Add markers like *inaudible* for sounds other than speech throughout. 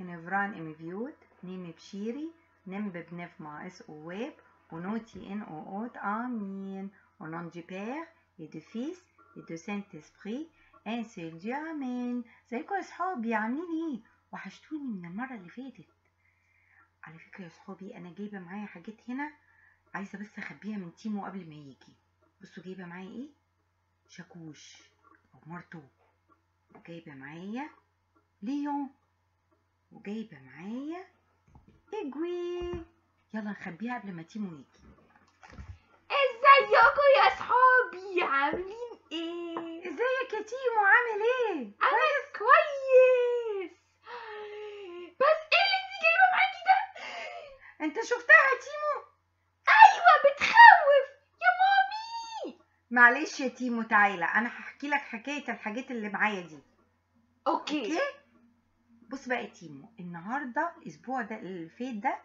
فينفران امفيوت نيم بشيري نم ببنف ماس وويب ونوتي إن أو أوت آمين. ونون دي بير et du fils et du Saint-Esprit un seul Dieu امين ازيكم يا صحابي عاملين إيه وحشتوني من المره اللي فاتت على فكره يا صحابي أنا جايبه معايا حاجات هنا عايزه بس اخبيها من تيمو قبل ما يجي بصوا جايبه معايا إيه شاكوش أو مرتو وجايبه معايا ليون وجايبه معايا اجوي يلا نخبيها قبل ما تيمو يجي ازيكم يا صحابي؟ عاملين إيه؟ ازيك يا تيمو؟ عامل إيه؟ أنا كويس. بس إيه اللي انت جايبة معاكي ده؟ انت شفتها يا تيمو؟ أيوه بتخوف. يا مامي. معلش يا تيمو تعالى. أنا هحكي لك حكاية الحاجات اللي معايا دي. OK. OK؟ بص بقى يا تيمو النهارده الأسبوع ده اللي فات ده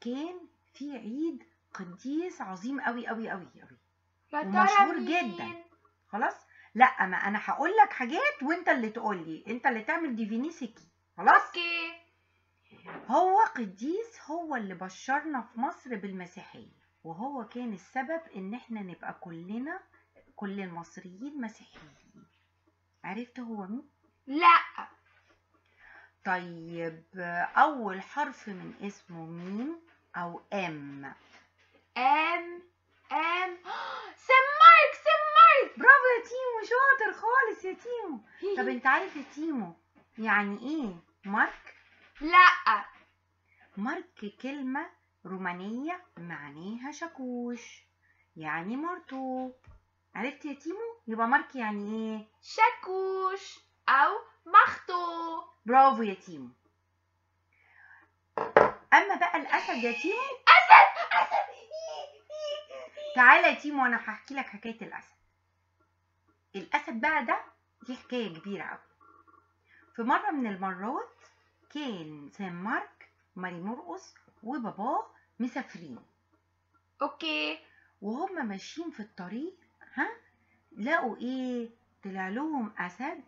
كان في عيد قديس عظيم قوي قوي قوي قوي ومشهور؟ جدا. خلاص؟ لا ما أنا هقول لك حاجات وأنت اللي تقول لي. أنت اللي تعمل deviner c'est qui. خلاص؟ OK. هو قديس هو اللي بشرنا في مصر بالمسيحية. وهو كان السبب إن إحنا نبقى كلنا كل المصريين مسيحيين. عرفت هو مين؟ لا. طيب أول حرف من اسمه ميم أو أم ام ام سم Marc سم مارك برافو يا تيمو شاطر خالص يا تيمو. *laughs* طب أنت عارف يا تيمو يعني إيه مارك؟ لا. مارك كلمة رومانية معناها شاكوش يعني مرطوب. عرفت يا تيمو؟ يبقى مارك يعني إيه؟ شاكوش أو مخطوط برافو يا تيمو. أما بقى الأسد يا تيمو. أسد أسد تعالى يا تيمو أنا هحكي لك حكاية الأسد. الأسد بقى ده دي حكاية كبيرة قوي في مرة من المرات كان Saint Marc ماري مرقص وباباه مسافرين. OK. وهم ماشيين في الطريق ها لقوا إيه؟ طلع لهم أسد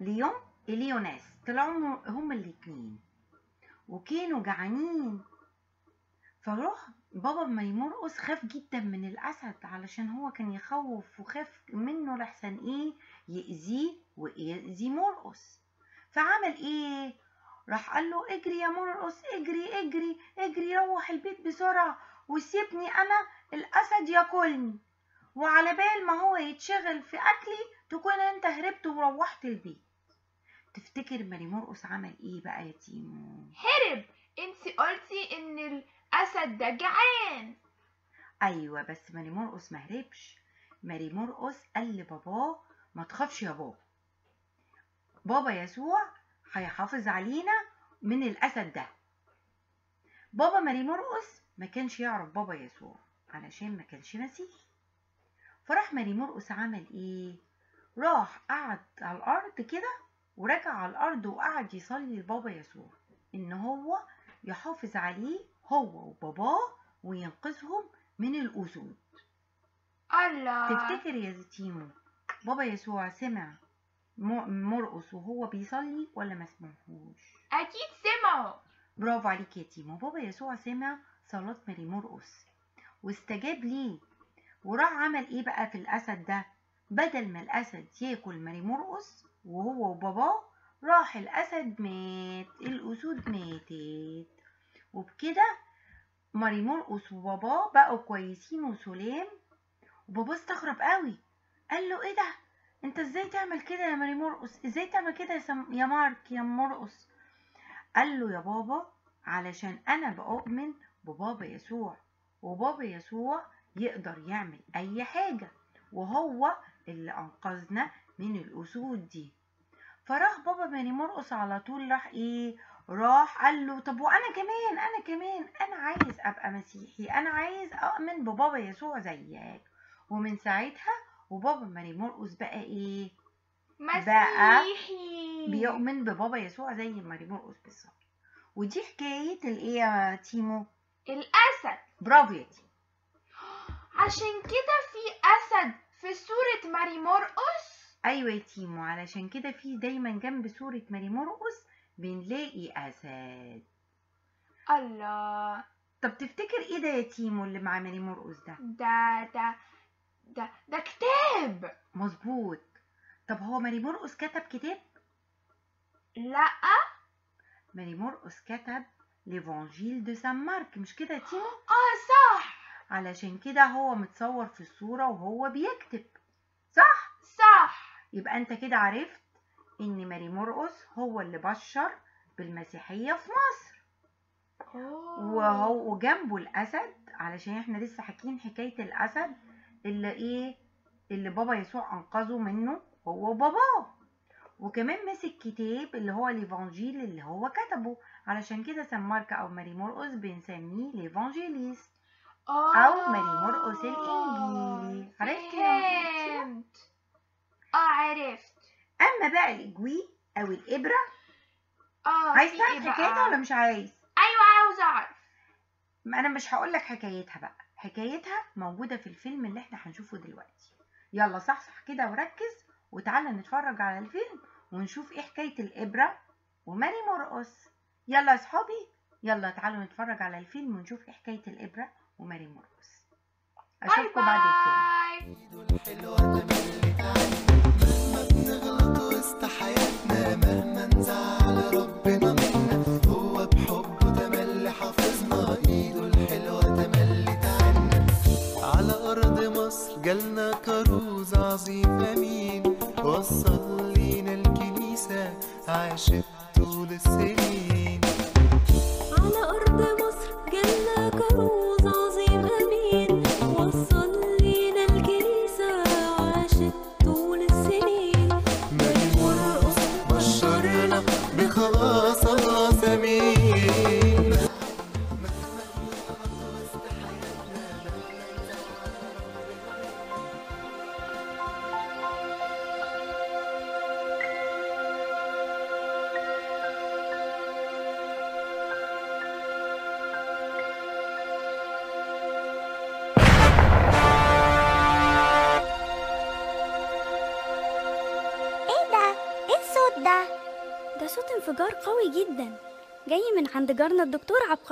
lion et lionne. طلعوا هم الاتنين. وكانوا جعانين. فروح بابا ماري مرقص خاف جدا من الأسد علشان هو كان يخوف وخاف منه لحسن إيه يأذيه ويأذي مرقص فعمل إيه؟ راح قال له اجري يا مرقص اجري اجري اجري روح البيت بسرعة وسيبني أنا الأسد ياكلني. وعلى بال ما هو يتشغل في أكلي تكون أنت هربت وروحت البيت. تفتكر ماري مرقص عمل إيه بقى يا تيمو؟ هرب! انت قلتي إن الأسد ده جعان! أيوه بس ماري مرقص ما هربش. ماري مرقص قال لباباه ما تخافش يا بابا. بابا يسوع هيحافظ علينا من الأسد ده. بابا ماري مرقص ما كانش يعرف بابا يسوع علشان ما كانش مسيحي فراح ماري مرقص عمل إيه؟ راح قعد على الأرض كده ورجع على الأرض وقعد يصلي لبابا يسوع إن هو يحافظ عليه هو وباباه وينقذهم من الاسود الله. تفتكر يا تيمو بابا يسوع سمع مرقص وهو بيصلي ولا ما سمعهوش؟ أكيد سمعوا برافو عليك يا تيمو بابا يسوع سمع صلاة ماري مرقص واستجاب ليه. وراح عمل إيه بقى في الأسد ده؟ بدل ما الأسد ياكل ماري مرقص وهو وباباه راح الأسد مات الأسود ماتت. وبكده ماري مرقص وباباه بقوا كويسين وسلام. وباباه استغرب قوي قال له إيه ده؟ أنت إزاي تعمل كده يا ماري مرقص إزاي تعمل كده يا, سم... يا مارك يا مرقص قال له يا بابا علشان أنا بؤمن ببابا يسوع وبابا يسوع يقدر يعمل أي حاجة وهو اللي أنقذنا من الأسود دي. فراح بابا ماري مرقص على طول راح إيه راح قال له طب وأنا كمان أنا كمان أنا عايز أبقى مسيحي أنا عايز أؤمن ببابا يسوع زيك. ومن ساعتها وبابا ماري مرقص بقى إيه مسيحي. بيؤمن ببابا يسوع زي ماري مرقص بالظبط. ودي حكاية الايه يا تيمو؟ الأسد. برافو يا تيمو. *gasps* عشان كده في أسد في صورة ماري مرقص؟ أيوه يا تيمو علشان كده في دايما جنب صورة ماري مرقص بنلاقي أسد. الله. طب تفتكر إيه ده يا تيمو اللي مع ماري مرقص ده؟ ده ده ده ده كتاب. مظبوط. طب هو ماري مرقص كتب كتاب؟ لأ. ماري مرقص كتب ليفانجيل دو سان مارك مش كده يا تيمو؟ آه صح. علشان كده هو متصور في الصورة وهو بيكتب صح؟ صح. يبقى انت كده عرفت ان ماري مرقص هو اللي بشر بالمسيحية في مصر. وهو وجنبه الأسد علشان إحنا لسه حاكين حكاية الأسد اللي إيه اللي بابا يسوع أنقذه منه هو وباباه وكمان مسك كتاب اللي هو الإيفانجيل اللي هو كتبه علشان كده سان مارك أو ماري مرقس بنسميه ليفانجيليست أو ماري مرقس الإنجيلي. عرفت آه عرفت. أما بقى الإجوي أو الإبرة آه عايز تعرف؟ حكايتها ولا مش عايز؟ أيوه عاوز أعرف. ما أنا مش هقول لك حكايتها بقى. حكايتها موجودة في الفيلم اللي إحنا هنشوفه دلوقتي. يلا صحصح كده وركز وتعالى نتفرج على الفيلم ونشوف إيه حكاية الإبرة وماري مرقص. يلا يا صحابي يلا تعالوا نتفرج على الفيلم ونشوف إيه حكاية الإبرة وماري مرقص. أشوفكم بعد الفيلم. وسط حياتنا مهما نزعل ربنا منا هو بحبه تملي حافظنا إيده الحلوة تملي تعلم على أرض مصر جالنا كروز عظيم أمين. وصل لينا الكنيسة عاشت طول السنين. kadar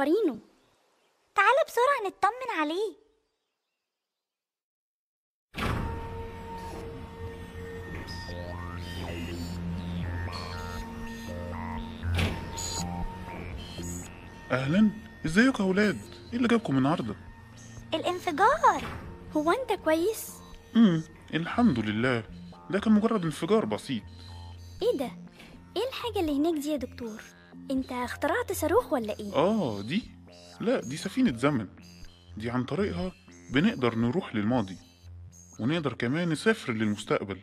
عبقرينو تعالى بسرعة نطمن عليه. أهلا. ازيكم يا أولاد إيه اللي جابكم النهارده؟ الانفجار. هو أنت كويس؟ امم الحمد لله. ده كان مجرد انفجار بسيط. إيه ده؟ إيه الحاجة اللي هناك دي يا دكتور؟ انت اخترعت صاروخ ولا إيه؟ آه دي. لا دي سفينة زمن. دي عن طريقها بنقدر نروح للماضي ونقدر كمان نسافر للمستقبل.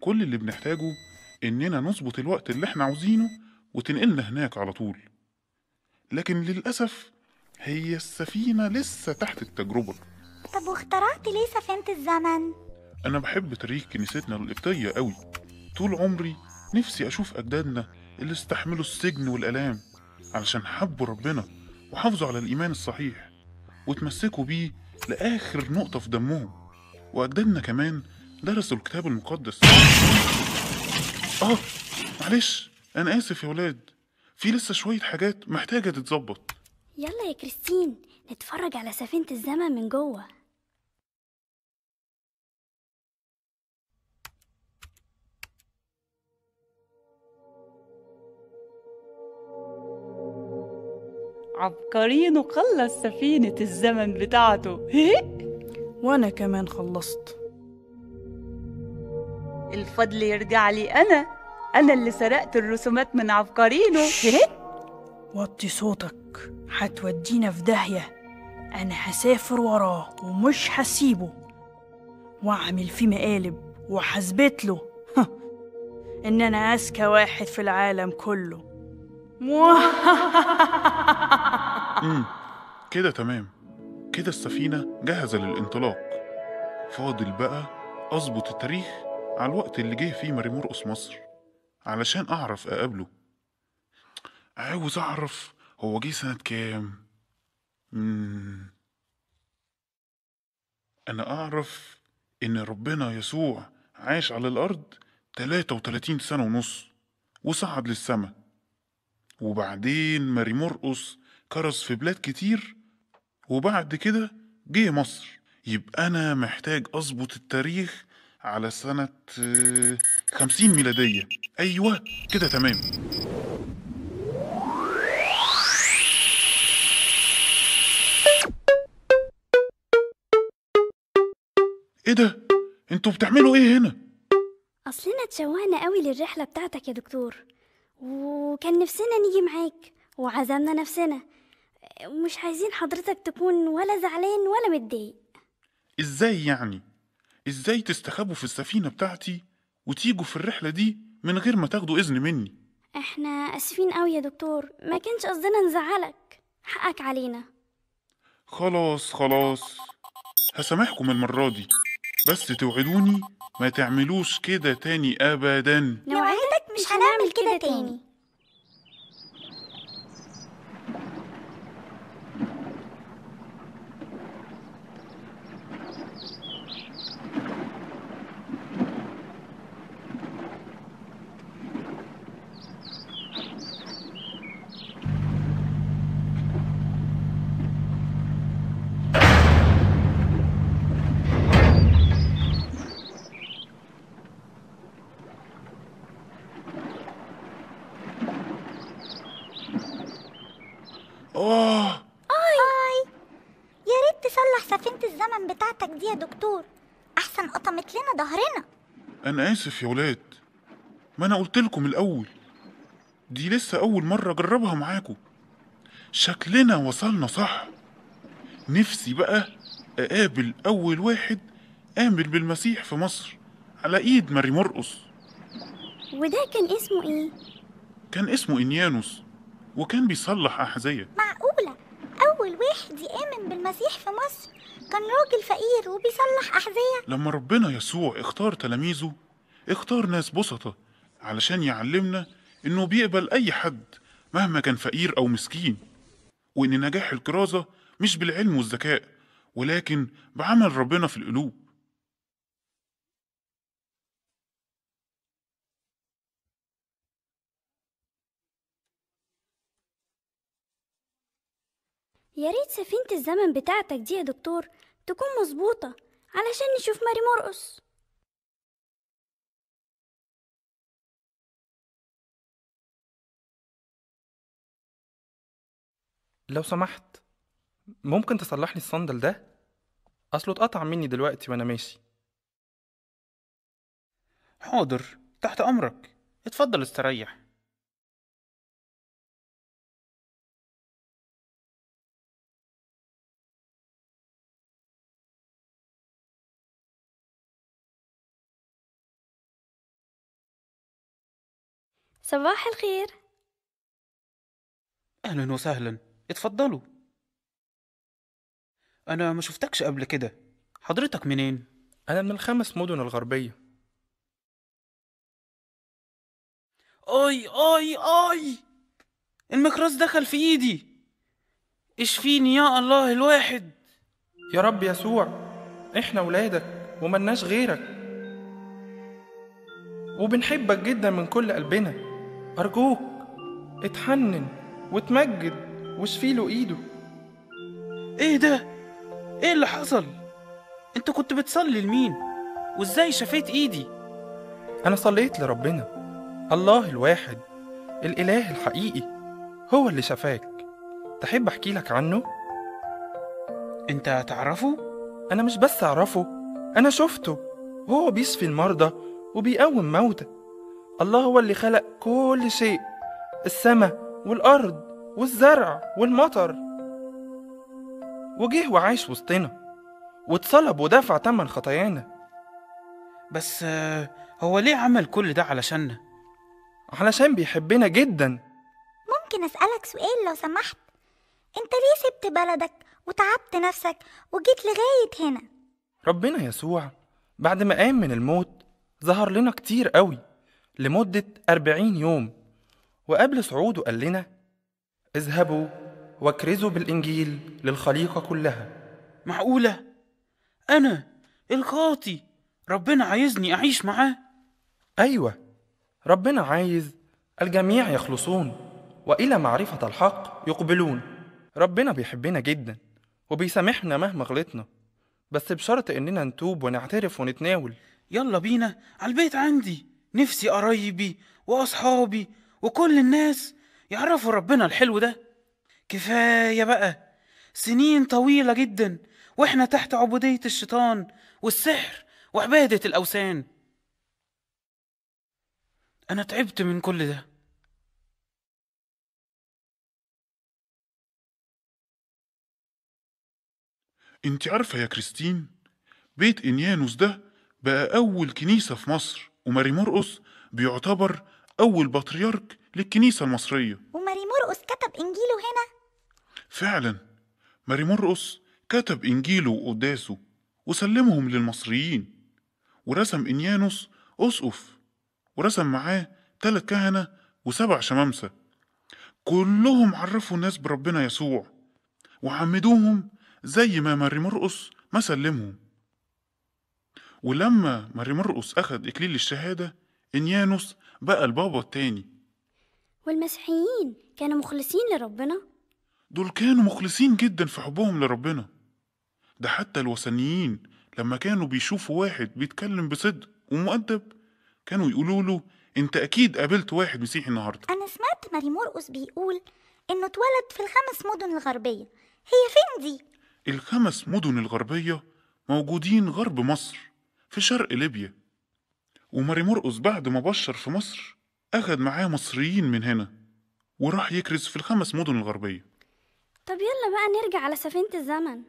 كل اللي بنحتاجه إننا نظبط الوقت اللي إحنا عاوزينه وتنقلنا هناك على طول. لكن للأسف هي السفينة لسه تحت التجربة. طب واخترعت ليه سفينة الزمن؟ أنا بحب تاريخ كنيستنا القبطية قوي. طول عمري نفسي أشوف أجدادنا اللي استحملوا السجن والآلام علشان حبوا ربنا وحافظوا على الإيمان الصحيح وتمسكوا بيه لآخر نقطة في دمهم. وأجدادنا كمان درسوا الكتاب المقدس. آه معلش أنا آسف يا ولاد. في لسه شوية حاجات محتاجة تتظبط. يلا يا كريستين نتفرج على سفينة الزمن من جوه. عبقرينو خلص سفينة الزمن بتاعته. وأنا كمان خلصت. الفضل يرجع لي أنا. أنا اللي سرقت الرسومات من عبقرينو هيك وطي صوتك. هتودينا في داهية. أنا هسافر وراه ومش هسيبه. وأعمل فيه مقالب وهثبت له. *laughs* إن أنا أذكى واحد في العالم كله. امم كده تمام. كده السفينة جاهزة للانطلاق. فاضل بقى أظبط التاريخ على الوقت اللي جه فيه ماري مرقص مصر علشان أعرف أقابله. عاوز أعرف هو جه سنة كام. مم. أنا أعرف إن ربنا يسوع عاش على الأرض 33 سنة ونص وصعد للسماء. وبعدين ماري مرقص كرز في بلاد كتير وبعد كده جه مصر. يبقى أنا محتاج أظبط التاريخ على سنة آه، خمسين ميلادية. أيوة كده تمام. إيه ده؟ أنتوا بتعملوا إيه هنا؟ أصلنا اتشوقنا قوي للرحلة بتاعتك يا دكتور. وكان نفسنا نيجي معاك وعزمنا نفسنا. مش عايزين حضرتك تكون ولا زعلان ولا متضايق. إزاي يعني؟ إزاي تستخبوا في السفينة بتاعتي وتيجوا في الرحلة دي من غير ما تاخدوا إذن مني؟ إحنا آسفين قوي يا دكتور. ما كانش قصدنا نزعلك. حقك علينا. خلاص خلاص. هسامحكم المرة دي بس توعدوني ما تعملوش كده تاني ابدا. نوعدك مش هنعمل كده تاني. آه. هاي يا ريت تصلح سفينة الزمن بتاعتك دي يا دكتور. أحسن قطمت لنا ظهرنا. أنا آسف يا ولاد. ما أنا قلت لكم الأول. دي لسه أول مرة أجربها معاكم. شكلنا وصلنا صح. نفسي بقى أقابل أول واحد آمن بالمسيح في مصر على إيد ماري مرقص. وده كان اسمه إيه؟ كان اسمه إنيانوس. وكان بيصلح أحذية. معقولة؟ أول واحد يآمن بالمسيح في مصر كان راجل فقير وبيصلح أحذية؟ لما ربنا يسوع اختار تلاميذه اختار ناس بسطة علشان يعلمنا إنه بيقبل أي حد مهما كان فقير أو مسكين وإن نجاح الكرازة مش بالعلم والذكاء ولكن بعمل ربنا في القلوب. يا ريت سفينة الزمن بتاعتك دي يا دكتور تكون مظبوطة علشان نشوف ماري مرقص. لو سمحت ممكن تصلح لي الصندل ده؟ أصله اتقطع مني دلوقتي وأنا ماشي. حاضر تحت أمرك. اتفضل استريح. صباح الخير. أهلا وسهلا. اتفضلوا. أنا ما شفتكش قبل كده. حضرتك منين؟ أنا من الخمس مدن الغربية. أي أي أي المكراس دخل في إيدي. اشفيني يا الله الواحد. يا رب يسوع إحنا ولادك وملناش غيرك. وبنحبك جدا من كل قلبنا. أرجوك اتحنن وتمجد واشفي له إيده إيه ده؟ إيه اللي حصل؟ أنت كنت بتصلي لمين؟ وإزاي شفيت إيدي؟ أنا صليت لربنا الله الواحد الإله الحقيقي هو اللي شفاك تحب أحكي لك عنه أنت تعرفه؟ أنا مش بس أعرفه أنا شفته وهو بيشفي المرضى وبيقوم موتى الله هو اللي خلق كل شيء السماء والأرض والزرع والمطر. وجه وعاش وسطنا واتصلب ودفع تمن خطايانا. بس آه، هو ليه عمل كل ده علشاننا؟ علشان بيحبنا جدا. ممكن أسألك سؤال لو سمحت؟ أنت ليه سبت بلدك وتعبت نفسك وجيت لغاية هنا؟ ربنا يسوع بعد ما قام من الموت ظهر لنا كتير قوي. لمدة أربعين يوم. وقبل صعوده قال لنا اذهبوا واكرزوا بالإنجيل للخليقة كلها. معقولة؟ أنا الخاطي ربنا عايزني أعيش معاه. أيوة ربنا عايز الجميع يخلصون وإلى معرفة الحق يقبلون. ربنا بيحبنا جدا وبيسامحنا مهما غلطنا. بس بشرط إننا نتوب ونعترف ونتناول. يلا بينا على البيت عندي. نفسي قرايبي وأصحابي وكل الناس يعرفوا ربنا الحلو ده. كفاية بقى سنين طويلة جدا وإحنا تحت عبودية الشيطان والسحر وعبادة الأوثان. أنا تعبت من كل ده. أنت عارفة يا كريستين بيت إنيانوس ده بقى أول كنيسة في مصر. وماري مرقس بيعتبر أول بطريرك للكنيسة المصرية. وماري مرقس كتب إنجيله هنا؟ فعلا. ماري مرقس كتب إنجيله وقداسه وسلمهم للمصريين ورسم إنيانوس أسقف ورسم معاه تلات كهنة وسبع شمامسة. كلهم عرفوا الناس بربنا يسوع وعمدوهم زي ما ماري مرقس ما سلمهم. ولما ماري مرقس أخد إكليل الشهادة إنيانوس بقى البابا التاني. والمسيحيين كانوا مخلصين لربنا؟ دول كانوا مخلصين جدا في حبهم لربنا. ده حتى الوثنيين لما كانوا بيشوفوا واحد بيتكلم بصدق ومؤدب كانوا يقولوا له أنت أكيد قابلت واحد مسيحي النهارده. أنا سمعت ماري مرقس بيقول إنه اتولد في الخمس مدن الغربية. هي فين دي؟ الخمس مدن الغربية موجودين غرب مصر. في شرق ليبيا. وماري مرقس بعد ما بشر في مصر أخد معاه مصريين من هنا وراح يكرز في الخمس مدن الغربية. طب يلا بقى نرجع على سفينة الزمن.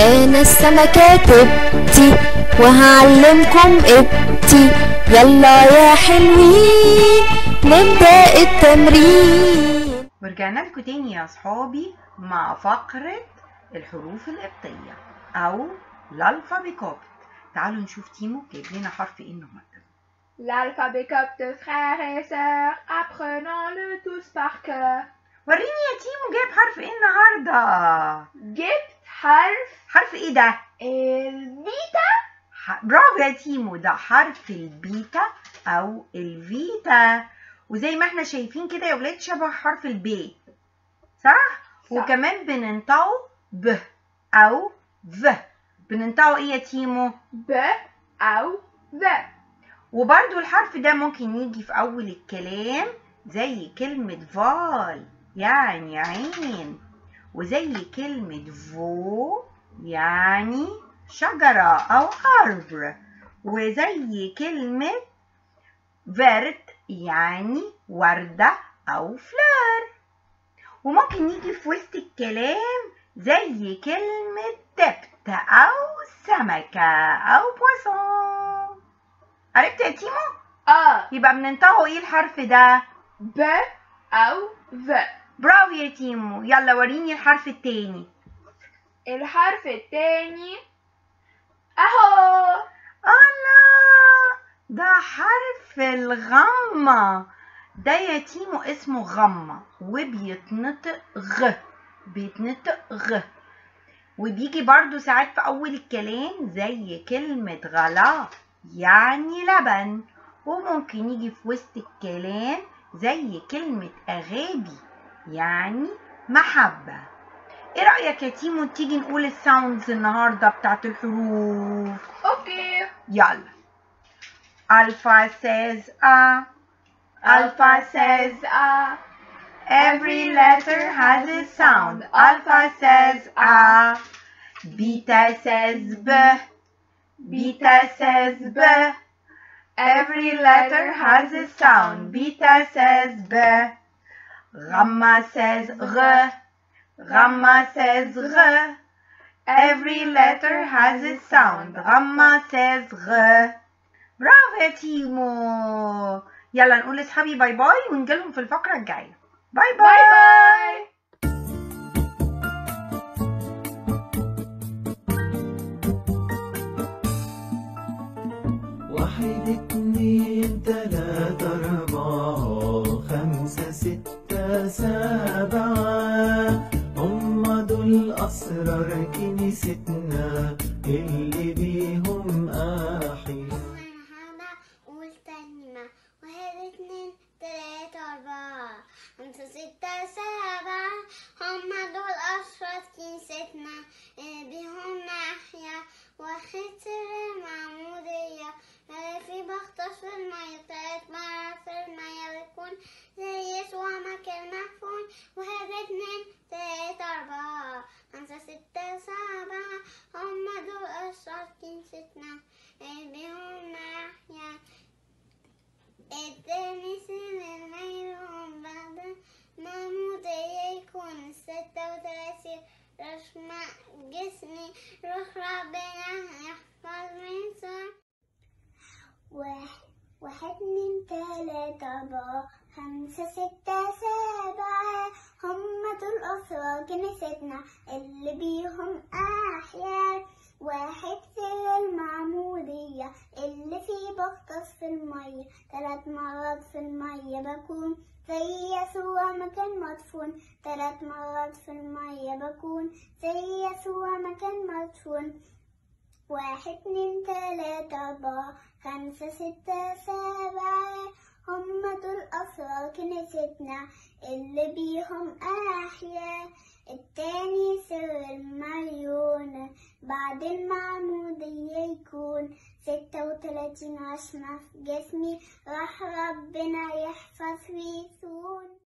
أنا السمكة تبتي وهعلمكم ابتي. يلا يا حلوين نبدأ التمرين. ورجعنا لكم تاني يا صحابي مع فقرة الحروف القبطية أو ال alphabet copte تعالوا نشوف تيمو جايب لنا حرف إيه النهاردة. L'alphabet copte, frères et sœurs, apprenons-le tous par cœur. وريني يا تيمو جايب حرف إيه النهاردة. جبت حرف حرف إيه ده؟ البيتا برافو يا تيمو ده حرف البيتا أو الفيتا. وزي ما إحنا شايفين كده يا ولاد شبه حرف ال B صح؟ وكمان بننطقه ب أو ف. بننطقه إيه يا تيمو؟ ب أو ف وبرضو الحرف ده ممكن يجي في أول الكلام زي كلمة فال يعني عين. وزي كلمة فو يعني شجرة أو arbre وزي كلمة فيرت يعني وردة أو fleur وممكن يجي في وسط الكلام زي كلمة تبت أو سمكة أو poisson عرفت يا تيمو؟ آه. يبقى بننطقه إيه الحرف ده؟ ب أو ف برافو يا تيمو. يلا وريني الحرف التاني. الحرف التاني أهو! الله! ده حرف الغمة. ده يا تيمو اسمه غمة. وبيتنطق غ. بيتنطق غ. وبيجي برضو ساعات في أول الكلام زي كلمة غلا يعني لبن. وممكن يجي في وسط الكلام زي كلمة أغابي يعني محبة. ايه رأيك يا تيمو تيجي نقول الساوندز النهاردة بتاعت الحروف أوكي يلا Alpha says A Alpha says A Every letter has a sound Alpha says A Beta says B Beta says B Every letter has a sound Beta says B Gamma says G Gamma says G Every letter has a sound. Gamma says G برافو يا تيمو يلا نقول لاصحابي bye bye ونجيلهم في الفقرة الجاية. bye bye, bye واحد اتنين تلاتة أربعة خمسة ستة سبعة. كنيستنا اللي بيهم أحيا قول تاني واحد اتنين تلاتة أربعة خمسة ستة سبعة. هما دول أشرار كنيستنا اللي بيهم نحيا واخد سر المعمودية اللي في بغطس في المية تلات مرات في المية بيكون زي يسوع مكان مدفون واحد اتنين تلاتة أربعة خمسة ستة سبعة هما دول أشرار كنيستنا اللي بيهم نحيا التاني سن الميلون بعد معمودية يكون ستة وتلاتين رسمة جسمي روح ربنا يحفظ من سر واحد واحد تلاتة أربعة خمسة ستة سبعة هم دول أسرار كنيستنا اللي بيهم أحياء واحد سر المعمودية اللي فيه بغطس في المية تلات مرات في المية بكون زي يسوع مكان مدفون تلات مرات في المية بكون زي يسوع مكان مدفون واحد اتنين تلاتة أربعة خمسة ستة سبعة هم دول أسرار كنيستنا اللي بيهم أحيا. التاني سر المليون بعد المعمودية يكون. ستة وتلاتين رسمة في جسمي راح ربنا يحفظ ويصون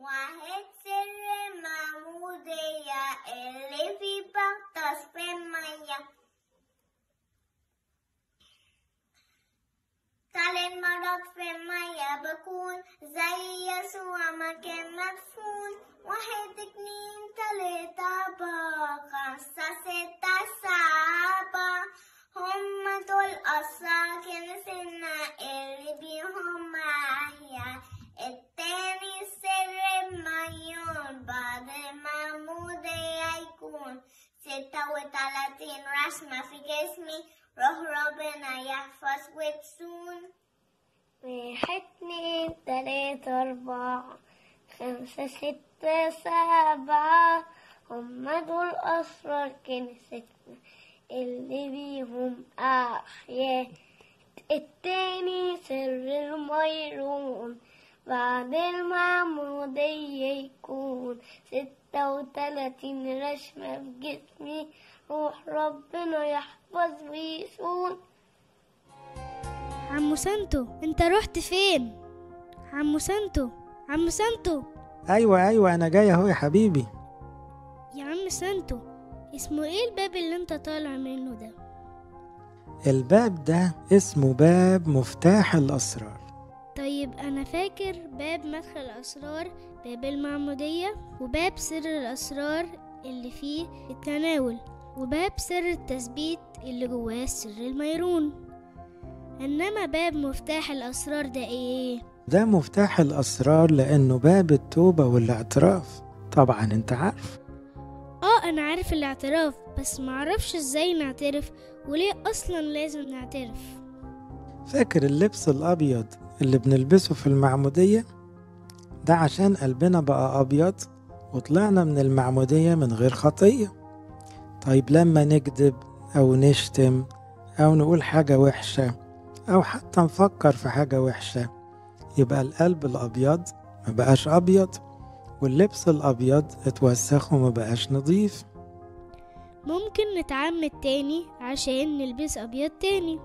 واحد سر المعمودية اللي في بغطس في المية ثلاث مرات في المية بكون زي يسوع مكان مدفون واحد اتنين تلاتة أربعة خمسة ستة سبعة هم دول أسرار كنيستنا اللي بيهم يكون ستة وتلاتين رسمة في جسمي روح ربنا يحفظ وتصون واحد اتنين تلاتة أربعة خمسة ستة سبعة هما دول أسرار كنيستنا اللي بيهم أحياء التاني سر الميرون بعد المعمودية يكون ستة وتلاتين رشمة في جسمي روح ربنا يحفظ ويصون عمو سانتو انت رحت فين؟ عمو سانتو عمو سانتو. أيوه أيوه أنا جاي أهو يا حبيبي. يا عم سانتو اسمه إيه الباب اللي انت طالع منه ده؟ الباب ده اسمه باب مفتاح الأسرار. طيب أنا فاكر باب مدخل الأسرار باب المعمودية وباب سر الأسرار اللي فيه التناول وباب سر التثبيت اللي جواه سر الميرون. إنما باب مفتاح الأسرار ده إيه؟ ده مفتاح الأسرار لأنه باب التوبة والاعتراف. طبعا أنت عارف. آه أنا عارف الاعتراف بس معرفش إزاي نعترف وليه أصلا لازم نعترف؟ فاكر اللبس الأبيض؟ اللي بنلبسه في المعمودية ده عشان قلبنا بقى أبيض وطلعنا من المعمودية من غير خطية. طيب لما نكذب أو نشتم أو نقول حاجة وحشة أو حتى نفكر في حاجة وحشة يبقى القلب الأبيض ما بقاش أبيض واللبس الأبيض اتوسخ وما بقاش نظيف ممكن نتعمد تاني عشان نلبس أبيض تاني.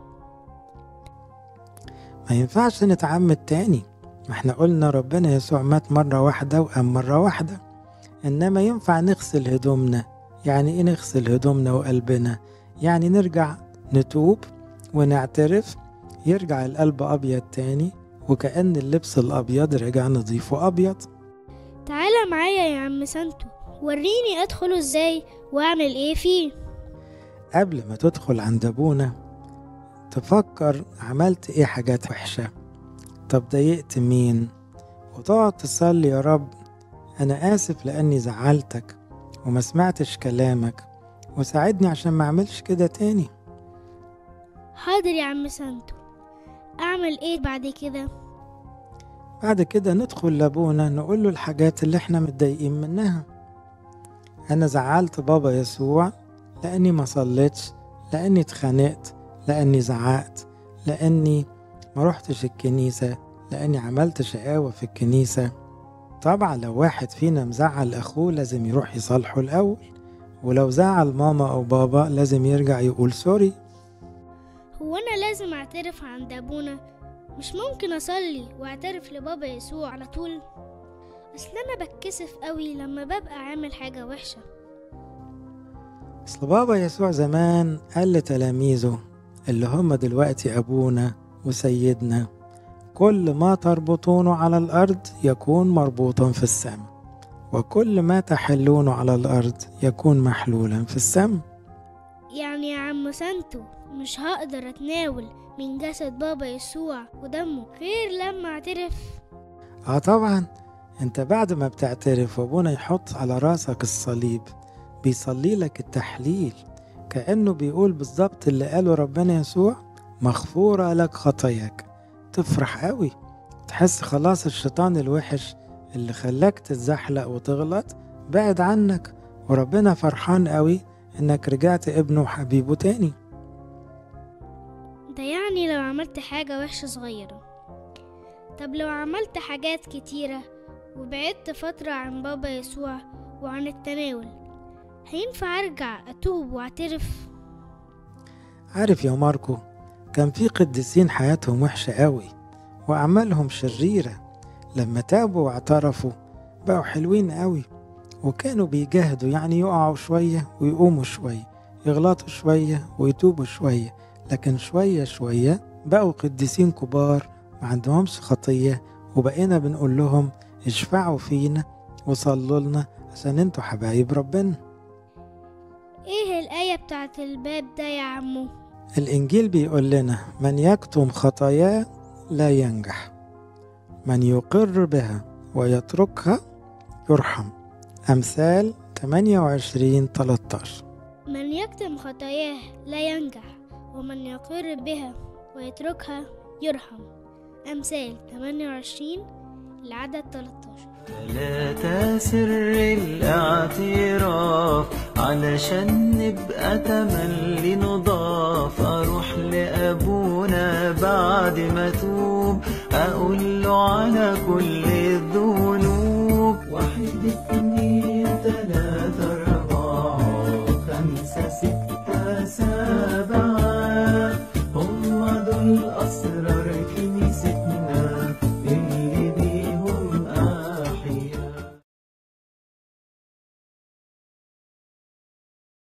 ما ينفعش نتعمد تاني. ما إحنا قلنا ربنا يسوع مات مرة واحدة وقام مرة واحدة. إنما ينفع نغسل هدومنا. يعني إيه نغسل هدومنا وقلبنا؟ يعني نرجع نتوب ونعترف. يرجع القلب أبيض تاني وكأن اللبس الأبيض رجع نضيف وأبيض تعالى معايا يا عم سانتو. وريني أدخله إزاي وأعمل إيه فيه. قبل ما تدخل عند أبونا تفكر عملت إيه حاجات وحشة؟ طب ضايقت مين؟ وتقعد تصلي يا رب أنا آسف لأني زعلتك وما سمعتش كلامك وساعدني عشان ما أعملش كده تاني. حاضر يا عم سانتو. أعمل إيه بعد كده؟ بعد كده ندخل لابونا نقول له الحاجات اللي إحنا متضايقين منها. أنا زعلت بابا يسوع لأني ما صليتش لأني اتخانقت لأني زعقت لأني ما روحتش الكنيسة لأني عملت شقاوة في الكنيسة. طبعا لو واحد فينا مزعل أخوه لازم يروح يصالحه الأول ولو زعل ماما أو بابا لازم يرجع يقول سوري. هو أنا لازم أعترف عند أبونا؟ مش ممكن أصلي وأعترف لبابا يسوع على طول؟ أصل أنا بتكسف قوي لما ببقى عامل حاجة وحشة. أصل بابا يسوع زمان قال لتلاميذه اللي هم دلوقتي أبونا وسيدنا. كل ما تربطونه على الأرض يكون مربوطا في السماء وكل ما تحلونه على الأرض يكون محلولا في السماء يعني يا عم سانتو مش هقدر أتناول من جسد بابا يسوع ودمه غير لما أعترف. آه طبعا. أنت بعد ما بتعترف وأبونا يحط على رأسك الصليب بيصلي لك التحليل. كأنه بيقول بالظبط اللي قاله ربنا يسوع مغفورة لك خطاياك. تفرح قوي. تحس خلاص الشيطان الوحش اللي خلاك تتزحلق وتغلط بعد عنك وربنا فرحان قوي إنك رجعت ابنه وحبيبه تاني. ده يعني لو عملت حاجة وحشة صغيرة. طب لو عملت حاجات كتيرة وبعدت فترة عن بابا يسوع وعن التناول هينفع أرجع أتوب وأعترف؟ عارف يا ماركو كان في قديسين حياتهم وحشة قوي وأعمالهم شريرة. لما تابوا واعترفوا بقوا حلوين قوي وكانوا بيجاهدوا يعني يقعوا شوية ويقوموا شوية يغلطوا شوية ويتوبوا شوية. لكن شوية شوية بقوا قديسين كبار ما عندهمش خطية وبقينا بنقول لهم اشفعوا فينا وصلوا لنا عشان أنتوا حبايب ربنا. إيه الآية بتاعت الباب ده يا عمو؟ الإنجيل بيقول لنا من يكتم خطاياه لا ينجح من يقر بها ويتركها يرحم. أمثال 28 13 من يكتم خطاياه لا ينجح ومن يقر بها ويتركها يرحم. أمثال 28 العدد 13 لا تسر الاعتراف علشان نبقى تملي نضاف. أروح لأبونا بعد ما توب أقول له على كل الذنوب. واحد اتنين تلاته أربعة خمسة ستة سبعة. هم دول اسرار